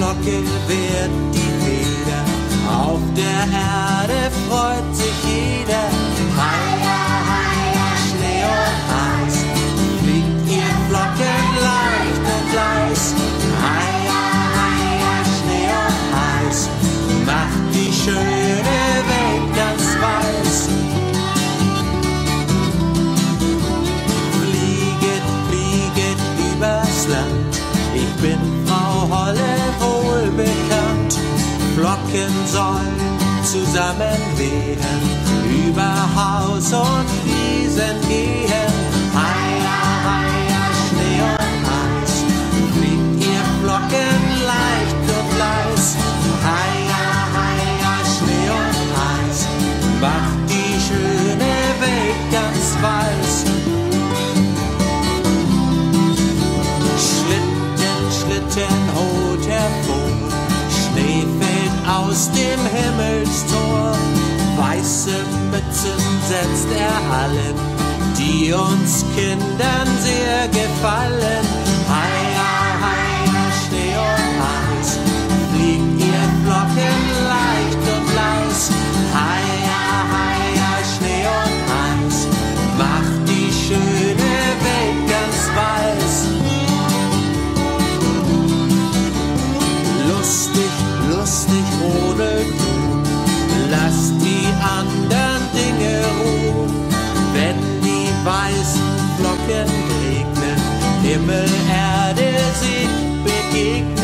weiche Flocke wird die Feder. Auf der Erde freut sich jeder. Heia, heia, Schnee und Eis. Fliegt ihr Flocken leicht und leis. Heia, heia, Schnee und Eis. Macht die schöne Welt ganz weiß. Flieget, flieget übers Land. Ich bin Flocken sollen zusammen wehen, über Haus und Wiesen gehen. Aus dem Himmelstor, weiße Mützen setzt er allen, die uns Kindern sehr gefallen. Weißen Flocken regnen, Himmel, Erde sich begegnen.